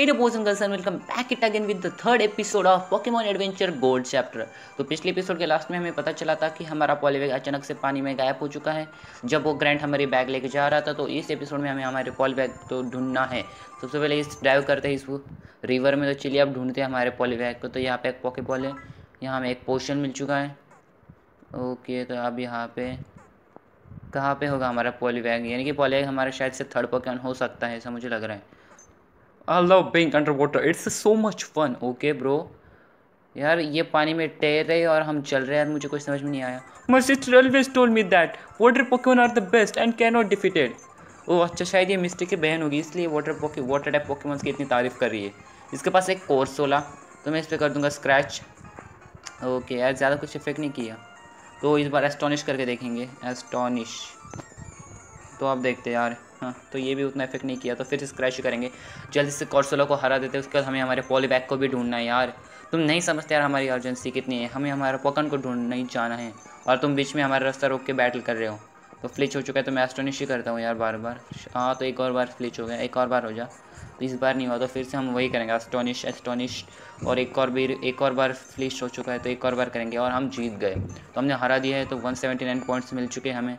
Hey, the boys and girls, and welcome back it again with the third episode of Pokemon Adventure Gold chapter. तो पिछले episode के last में हमें पता चला था कि हमारा पॉलीबैग अचानक से पानी में गायब हो चुका है। जब वो ग्रैंड हमारे बैग लेके जा रहा था तो इस एपिसोड में हमें हमारे पॉलीबैग तो ढूंढना है। सबसे पहले इस ड्राइव करते हैं इस रिवर में तो चलिए अब ढूंढते हैं हमारे पॉलीबैग को। तो यहाँ पे एक पॉके बॉल है। यहाँ हमें एक पोशन मिल चुका है। ओके तो अब यहाँ पे कहाँ पे होगा हमारा पॉलीबैग यानी कि पॉलीबैग हमारा शायद से थर्ड पॉकेमॉन हो सकता है, ऐसा मुझे लग रहा है। I love being under water it's so much fun okay bro यार, ये पानी में तैर रहे और हम चल रहे हैं, यार, मुझे कुछ समझ में नहीं आया। My sister always told me that water Pokemon are the best and can not defeated ओ अच्छा शायद ये मिस्टेक की बहन होगी, इसलिए वाटर पोके वाटर टाइप पोकेमॉन्स की इतनी तारीफ़ कर रही है। इसके पास एक कोर्स सोला तो मैं इस पर कर दूँगा स्क्रैच ओके यार, ज़्यादा कुछ इफ़ेक्ट नहीं किया। तो इस बार एस्टोनिश करके देखेंगे एस्टोनिश तो आप देखते यार। हाँ तो ये भी उतना इफ़ेक्ट नहीं किया तो फिर स्क्रैच करेंगे। जल्दी से कॉर्सोला को हरा देते उसके बाद हमें हमारे पॉलीबैग को भी ढूंढना है यार। तुम नहीं समझते यार हमारी अर्जेंसी कितनी है, हमें हमारा पॉकन को ढूंढना ही जाना है। और तुम बीच में हमारा रास्ता रोक के बैटल कर रहे हो। तो फ्लिच हो चुका है तो मैं एस्टोनिश ही करता हूँ यार बार बार हाँ तो एक और बार फ्लिच हो गया, एक और बार हो जा। तो इस बार नहीं हुआ तो फिर से हम वही करेंगे एस्टोनिश एस्टोनिश और एक और भी, एक और बार फ्लिश हो चुका है तो एक और बार करेंगे, और हम जीत गए। तो हमने हरा दिया है तो 179 पॉइंट्स मिल चुके हैं हमें।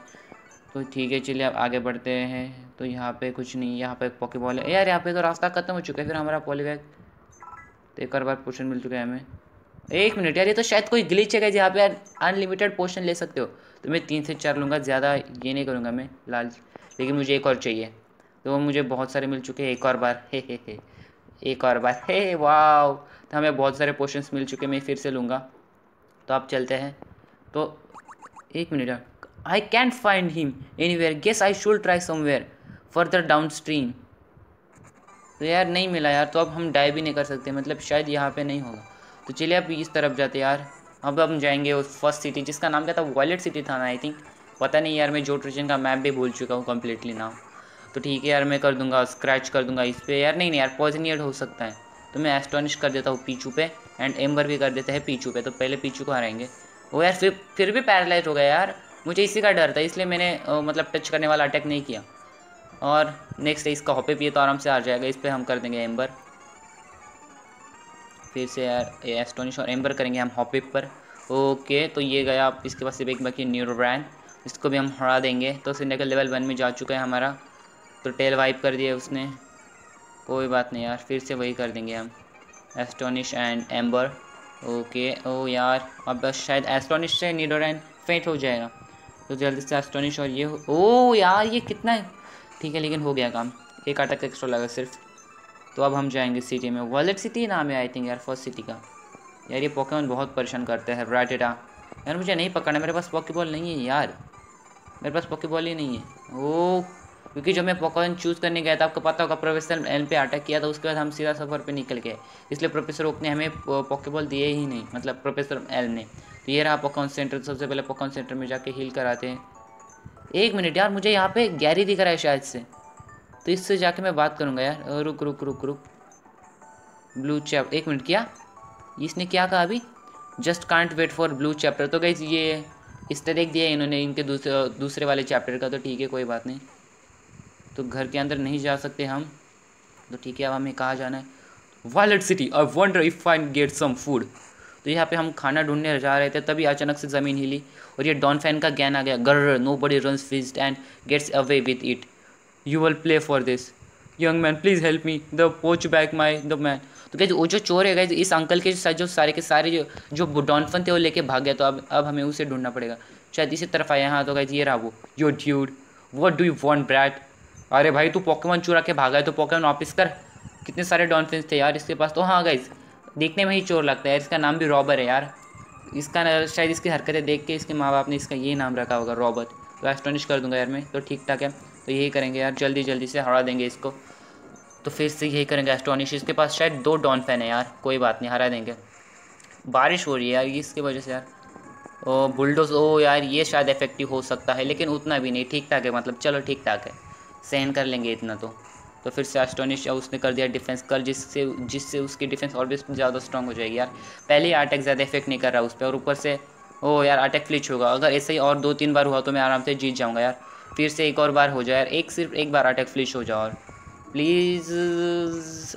तो ठीक है, चलिए अब आगे बढ़ते हैं। तो यहाँ पे कुछ नहीं, यहाँ पे एक बॉल है। यार, यहाँ पे तो रास्ता खत्म हो चुका है, फिर हमारा पॉलीबैग तो एक और बार पोशन मिल चुका है हमें। एक मिनट यार, ये तो शायद कोई ग्लिच है जहाँ पे यार अनलिमिटेड पोशन ले सकते हो। तो मैं तीन से चार लूँगा, ज़्यादा ये नहीं करूँगा मैं, लाल। लेकिन मुझे एक और चाहिए। तो वो मुझे बहुत सारे मिल चुके हैं, एक और बार। हे हे हे। एक और बार। हे वाह तो हमें बहुत सारे पोर्शंस मिल चुके मैं फिर से लूँगा। तो आप चलते हैं। तो एक minute I find him anywhere guess I should try somewhere further downstream तो यार नहीं मिला यार तो अब हम डाई भी नहीं कर सकते। मतलब शायद यहाँ पे नहीं होगा। तो चलिए अब इस तरफ़ जाते यार। अब हम जाएँगे उस फ़र्स्ट सिटी जिसका नाम क्या था? वॉलेट सिटी था ना आई थिंक पता नहीं यार, मैं जो ट्रिजन का मैप भी भूल चुका हूँ कम्प्लीटली नाम तो ठीक है यार, मैं कर दूँगा स्क्रैच कर दूँगा इस पर यार नहीं नहीं यार पॉजिनियड हो सकता है। तो मैं एस्टोनिश कर देता हूँ पीछू पे एंड एम्बर भी कर देते हैं पीछू पे। तो पहले पीछू को हराएँगे। वो यार, फिर फिर भी पैरालाइज हो गया यार। मुझे इसी का डर था, इसलिए मैंने मतलब टच करने वाला अटैक नहीं किया। और नेक्स्ट है इसका हॉपे पिए तो आराम से आ जाएगा, इस पर हम कर देंगे एम्बर फिर से यार एस्टोनिश और एम्बर करेंगे हम हॉपे पर। ओके तो ये गया आप इसके पास सिर्फ़ एक बाकी न्यूरो ब्रांड इसको भी हम हरा देंगे। तो सिंडिकल लेवल वन में जा चुका है हमारा। तो टेल वाइप कर दिया उसने। कोई बात नहीं यार, फिर से वही कर देंगे हम। एस्टोनिश एंड एम्बर ओके ओ यार, अब शायद एस्टोनिश से नीडोरैन फेंट हो जाएगा। तो जल्दी से एस्टोनिश और ये ओ, यार, ये कितना है ठीक है, लेकिन हो गया काम। एक अटक एक्स्ट्रा लगा सिर्फ़। तो अब हम जाएँगे सिटी में। वॉलेट सिटी नाम है आई थिंक यार फ़र्स्ट सिटी का। यार, ये पॉकेमॉन बहुत परेशान करते हैं राइटेटा यार, मुझे नहीं पकड़ना, मेरे पास पॉकीबॉल नहीं है, यार। मेरे पास पॉकीबॉल ही नहीं है। ओ, क्योंकि जब मैं पॉकॉन चूज़ करने गया था, आपको पता होगा प्रोफेसर एल पे अटैक किया था, उसके बाद हम सीधा सफ़र पे निकल गए। इसलिए प्रोफेसर ओक ने हमें पॉकेबॉल दिए ही नहीं मतलब प्रोफेसर एल ने। तो ये रहा पॉकॉन सेंटर सबसे पहले पॉकॉन सेंटर में जाके हील कराते हैं। एक मिनट यार, मुझे यहाँ पे गैरी दिख रहा है शायद से। तो इससे जाके मैं बात करूँगा यार। रुक रुक रुक रुक। ब्लू चैप एक मिनट क्या? इसने क्या कहा अभी? Just can't wait for blue chapter तो गई ये इस तरह दिया इन्होंने इनके दूसरे दूसरे वाले चैप्टर का तो ठीक है, कोई बात नहीं। तो घर के अंदर नहीं जा सकते हम। तो ठीक है, अब हमें कहाँ जाना है? Violet City I wonder if I get some food तो यहाँ पे हम खाना ढूँढने जा रहे थे, तभी अचानक से ज़मीन हिली और ये डॉन फ़ैन का ज्ञान आ गया। गर nobody run fizzed and gets away with it you will play for this young man please help me the pouch back my the man तो क्या वो जो चोर है गए इस अंकल के साथ जो सारे के सारे जो जो डॉनफन थे वो लेके भाग गया तो अब अब हमें उसे ढूंढना पड़ेगा। शायद इसी तरफ़ आया। हाँ तो गए ये रहा वो। Yo dude what do you want brat अरे भाई, तू पॉकेमॉन चुरा के भागा है तो पॉकेमॉन वापस कर। कितने सारे डॉल्फिन थे यार इसके पास। तो हाँ गाइज़ देखने में ही चोर लगता है। इसका नाम भी रॉबर है यार। इसका शायद इसकी हरकतें देख के इसके माँ बाप ने इसका ये नाम रखा होगा, रॉबर। तो एस्टोनिश कर दूँगा यार मैं तो ठीक ठाक है। तो यही करेंगे यार जल्दी जल्दी से हरा देंगे इसको। तो फिर से यही करेंगे एस्टोनिश। इसके पास शायद दो डॉन फ़ैन है यार, कोई बात नहीं, हरा देंगे। बारिश हो रही है यार इसकी वजह से यार। ओ, बुलडोज, ओ यार, ये शायद इफ़ेक्टिव हो सकता है, लेकिन उतना भी नहीं ठीक ठाक है मतलब चलो ठीक ठाक है। सहन कर लेंगे इतना तो। तो फिर से एस्टोनिश उसने कर दिया डिफेंस कर, जिससे जिससे उसकी डिफेंस और भी ज़्यादा स्ट्रॉन्ग हो जाएगी यार। पहले ही अटैक ज़्यादा इफ़ेक्ट नहीं कर रहा उस पर और ऊपर से, ओ यार अटैक फ्लिच होगा। अगर ऐसे ही और दो तीन बार हुआ तो मैं आराम से जीत जाऊँगा यार। फिर से एक और बार हो जाए यार। एक सिर्फ़ एक बार अटैक फ्लिच हो जाओ और। प्लीज़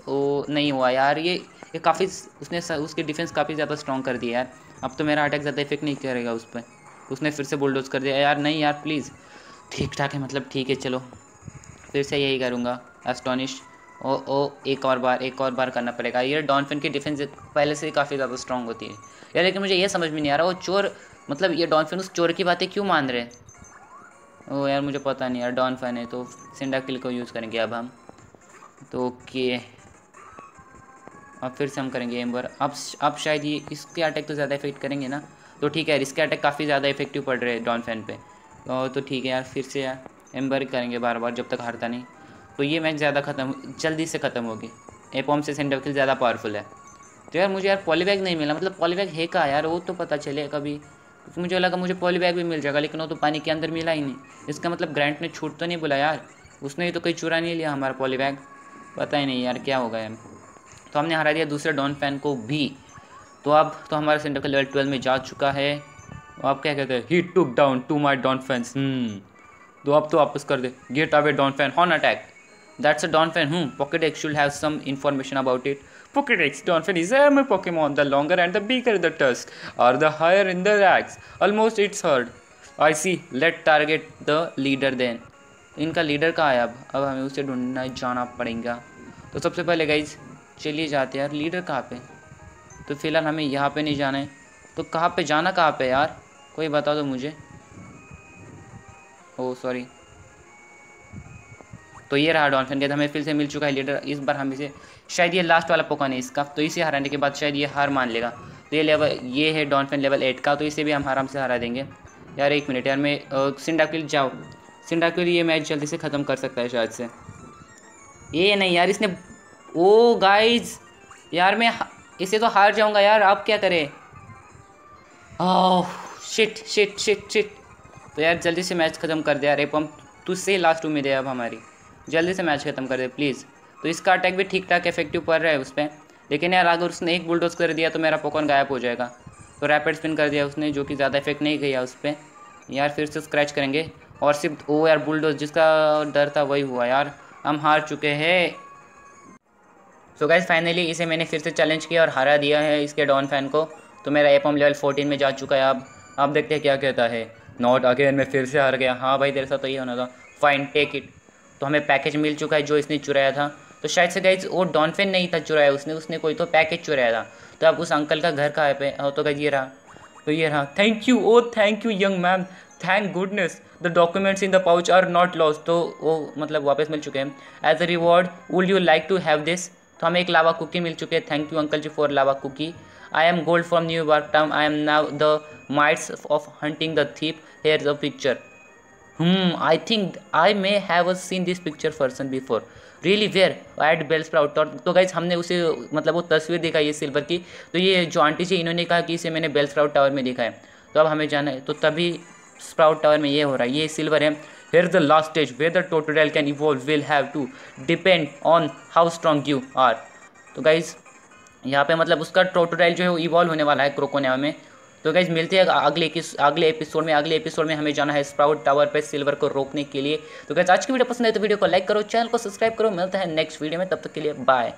ओ नहीं हुआ यार। ये ये काफ़ी उसने उसकी डिफेंस काफ़ी ज़्यादा स्ट्रॉन्ग कर दिया यार। अब तो मेरा अटैक ज़्यादा इफ़ेक्ट नहीं करेगा उस पर उसने फिर से बुलडोज कर दिया। यार नहीं यार प्लीज़ ठीक ठाक है मतलब ठीक है, चलो। फिर से यही करूँगा एस्टोनिश ओ ओ, एक और बार, एक और बार करना पड़ेगा। ये डॉनफिन की डिफेंस पहले से ही काफ़ी ज़्यादा स्ट्रॉन्ग होती है। यार, लेकिन मुझे ये समझ में नहीं आ रहा, वो चोर मतलब ये डॉनफिन उस चोर की बातें क्यों मान रहे ओ, यार, मुझे पता नहीं यार डॉन फ़ैन है तो सिंडा किल को यूज़ करेंगे अब हम। तो ओके। अब फिर से हम करेंगे एम्बर अब अब शायद ये, इसके अटैक तो ज़्यादा इफ़ेक्ट करेंगे ना। तो ठीक है इसके अटैक काफ़ी ज़्यादा इफ़ेक्टिव पड़ रहे हैं डॉन फ़ैन पे तो ठीक है यार, फिर से यार। एम्बर करेंगे बार बार जब तक हारता नहीं। तो ये मैच ज़्यादा ख़त्म, जल्दी से ख़त्म होगी। एपॉम से सेंडर किल ज़्यादा पावरफुल है। तो यार मुझे यार पॉलीबैग नहीं मिला मतलब पॉलीबैग है का यार? वो तो पता चले कभी। तो मुझे लगा मुझे पॉलीबैग भी मिल जाएगा, लेकिन वो तो पानी के अंदर मिला ही नहीं। इसका मतलब ग्रैंड ने छूट तो नहीं बोला यार। उसने तो कहीं चुरा नहीं लिया हमारा पॉलीबैग पता ही नहीं यार क्या होगा यार। तो हमने हरा दिया दूसरे डॉन फ़ैन को भी। तो अब तो हमारा सेंटर का लेवल ट्वेल्व में जा चुका है। तो आप क्या कहते हैं? He took down two my Donphans तो अब तो वापस कर दे get away Donphan horn attack that's a Donphan हूँ Pokedex should have some information about it Pokédex Donphin is a Pokemon. The longer and the bigger the tusk, or the higher in the ranks. Almost it's heard. I see. Let target the leader then. इनका leader कहाँ है अब अब हमें उसे ढूंढना जाना पड़ेगा तो सबसे पहले गाइज़ चलिए जाते यार लीडर कहाँ पे तो फ़िलहाल हमें यहाँ पे नहीं जाना है तो कहाँ पे जाना कहाँ पे यार कोई बता दो मुझे ओ सॉरी तो ये रहा डॉल्फिन के हमें फिर से मिल चुका है लीडर इस बार हम इसे, शायद ये लास्ट वाला पोकन है इसका तो इसे हराने के बाद शायद ये हार मान लेगा। तो ये लेवल ये है डॉल्फिन लेवल एट का तो इसे भी हम आराम से हरा देंगे। यार, एक मिनट यार, मैं सिंडाकिल जाओ। सिंडाकिल ये मैच जल्दी से ख़त्म कर सकता है शायद से। ये नहीं यार, इसने, ओ गाइज़ यार मैं, इसे तो हार जाऊँगा यार, आप क्या करें? Oh shit shit shit shit तो यार जल्दी से मैच ख़त्म कर दे यार एपम तुझसे ही लास्ट उम्मीद है अब हमारी। जल्दी से मैच ख़त्म कर दे प्लीज़ तो इसका अटैक भी ठीक ठाक इफ़ेक्टिव पड़ रहा है उस पर लेकिन यार, अगर उसने एक बुलडोज कर दिया तो मेरा पोकॉन गायब हो जाएगा। तो रैपिड स्पिन कर दिया उसने, जो कि ज़्यादा इफ़ेक्ट नहीं किया उस पर यार, फिर से स्क्रैच करेंगे। और सिर्फ़ ओ यार बुलडोज जिसका डर था वही हुआ यार। हम हार चुके हैं। सो गाइज़ फाइनली इसे मैंने फिर से चैलेंज किया और हरा दिया है इसके डॉन फ़ैन को। तो मेरा एपम लेवल फोर्टीन में जा चुका है। अब अब देखते हैं क्या कहता है। नॉट अगेन मैं फिर से हार गया। हाँ भाई, तेरे साथ तो ये होना था। फाइन टेक इट तो हमें पैकेज मिल चुका है जो इसने चुराया था। तो शायद से गाइज़ वो डॉनफिन नहीं था चुराया उसने। उसने कोई तो पैकेज चुराया था। तो अब उस अंकल का घर कहाँ पे? तो गाइज़ ये रहा। तो ये रहा। Thank you oh thank you young ma'am thank goodness the documents in the pouch are not lost तो वो मतलब वापस मिल चुके हैं। As a reward would you like to have this तो हमें एक लावा कुकी मिल चुकी है। Thank you uncle ji for lava cookie I am Gold from new work town I am now the midst of hunting the thief here the picture hmm I think I may have seen this picture person before really where at Bellsprout और तो guys हमने उसे मतलब वो तस्वीर देखा ये silver की। तो ये जो आंटी जी, इन्होंने कहा कि इसे मैंने बेल स्प्राउट टावर में देखा है। तो अब हमें जाना है। तो तभी स्प्राउट टावर में ये हो रहा है। ये सिल्वर है। Here the last stage where the Totodile can evolve will have to depend on how strong you are तो गाइज़ यहाँ पे मतलब उसका टोटोडाइल जो है वो इवॉल्व होने वाला है क्रोकोनिया में। तो गाइज़ मिलते हैं अगले किस, अगले एपिसोड में, अगले एपिसोड में हमें जाना है स्प्राउट टावर पे सिल्वर को रोकने के लिए। तो गाइज़ आज की वीडियो पसंद है तो वीडियो को लाइक करो चैनल को सब्सक्राइब करो, मिलता है नेक्स्ट वीडियो में, तब तक के लिए बाय